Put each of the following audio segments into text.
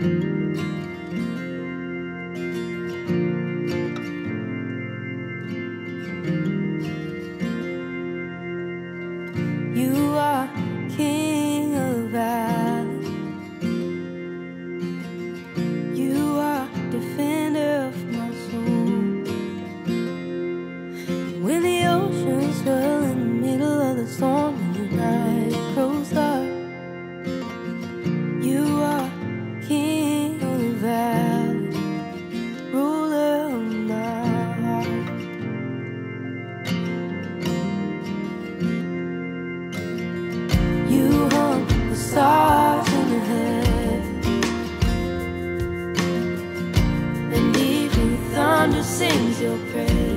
Música sings your praise.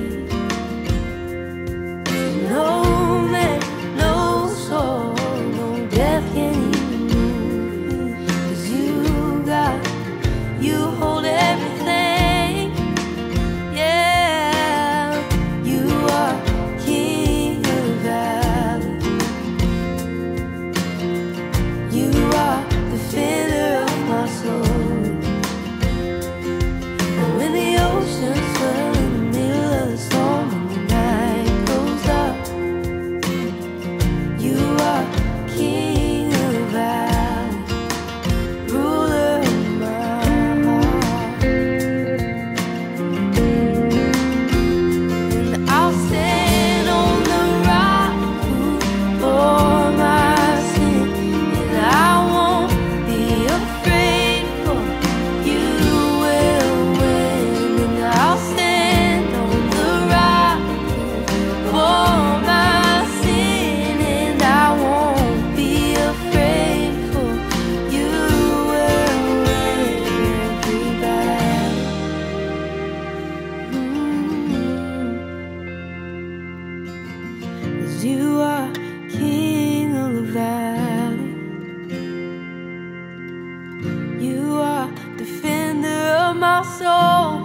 You are king of the valley. You are defender of my soul.